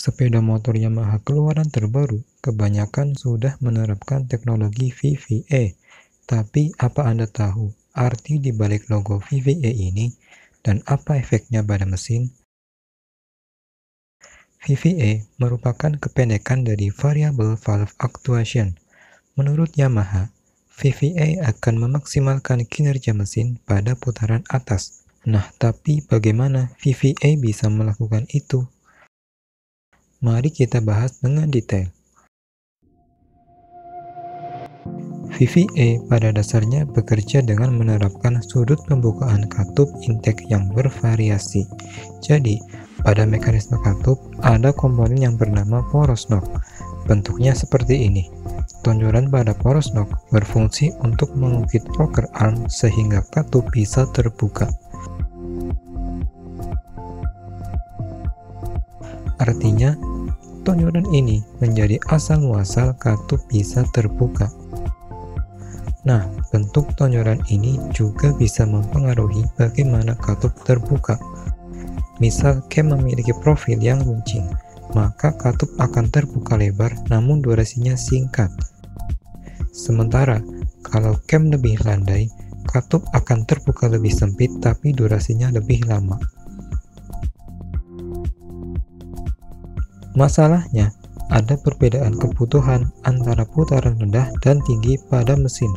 sepeda motor Yamaha keluaran terbaru kebanyakan sudah menerapkan teknologi VVA. Tapi apa Anda tahu arti di balik logo VVA ini dan apa efeknya pada mesin? VVA merupakan kependekan dari Variable Valve Actuation. Menurut Yamaha, VVA akan memaksimalkan kinerja mesin pada putaran atas. Nah, tapi bagaimana VVA bisa melakukan itu? Mari kita bahas dengan detail. VVA pada dasarnya bekerja dengan menerapkan sudut pembukaan katup intake yang bervariasi. Jadi, pada mekanisme katup ada komponen yang bernama poros knock. Bentuknya seperti ini. Tonjolan pada poros knock berfungsi untuk mengukit rocker arm sehingga katup bisa terbuka. Artinya, tonjolan ini menjadi asal-muasal katup bisa terbuka. Nah, bentuk tonjolan ini juga bisa mempengaruhi bagaimana katup terbuka. Misal, cam memiliki profil yang runcing, maka katup akan terbuka lebar namun durasinya singkat. Sementara, kalau cam lebih landai, katup akan terbuka lebih sempit tapi durasinya lebih lama. Masalahnya, ada perbedaan kebutuhan antara putaran rendah dan tinggi pada mesin.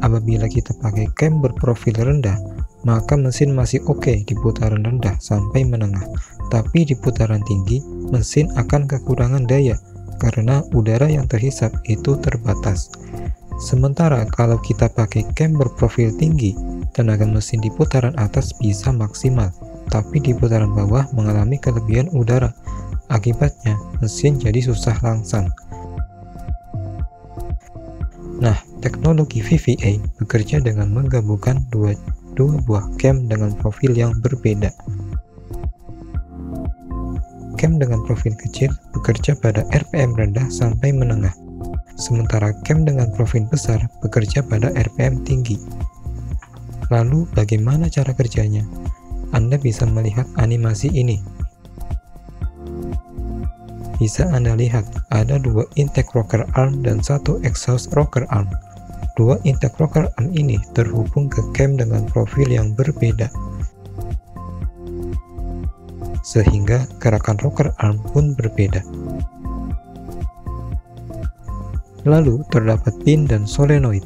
Apabila kita pakai cam berprofil rendah, maka mesin masih oke okay di putaran rendah sampai menengah. Tapi di putaran tinggi, mesin akan kekurangan daya karena udara yang terhisap itu terbatas. Sementara kalau kita pakai cam berprofil tinggi, tenaga mesin di putaran atas bisa maksimal, tapi di putaran bawah mengalami kelebihan udara. Akibatnya, mesin jadi susah langsang. Nah, teknologi VVA bekerja dengan menggabungkan dua, dua buah cam dengan profil yang berbeda. Cam dengan profil kecil bekerja pada RPM rendah sampai menengah, sementara cam dengan profil besar bekerja pada RPM tinggi. Lalu, bagaimana cara kerjanya? Anda bisa melihat animasi ini. Bisa Anda lihat, ada dua intake rocker arm dan satu exhaust rocker arm. Dua intake rocker arm ini terhubung ke cam dengan profil yang berbeda sehingga gerakan rocker arm pun berbeda. Lalu terdapat pin dan solenoid.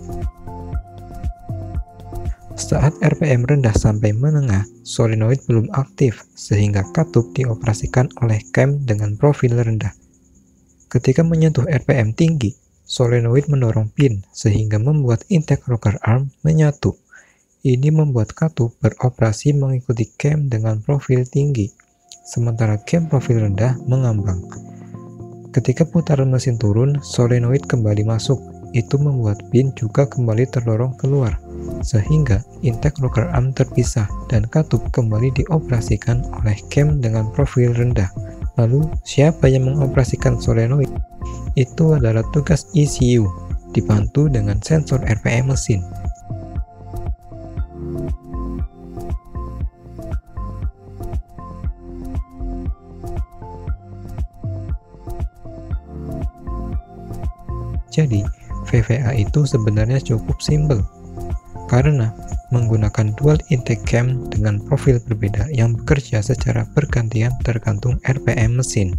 Saat RPM rendah sampai menengah, solenoid belum aktif sehingga katup dioperasikan oleh cam dengan profil rendah. Ketika menyentuh RPM tinggi, solenoid mendorong pin sehingga membuat intake rocker arm menyatu. Ini membuat katup beroperasi mengikuti cam dengan profil tinggi sementara cam profil rendah mengambang. Ketika putaran mesin turun, solenoid kembali masuk. Itu membuat pin juga kembali terdorong keluar, sehingga intake rocker arm terpisah dan katup kembali dioperasikan oleh cam dengan profil rendah. Lalu, siapa yang mengoperasikan solenoid? Itu adalah tugas ECU, dibantu dengan sensor RPM mesin. Jadi, VVA itu sebenarnya cukup simpel karena menggunakan dual intake cam dengan profil berbeda yang bekerja secara bergantian tergantung RPM mesin.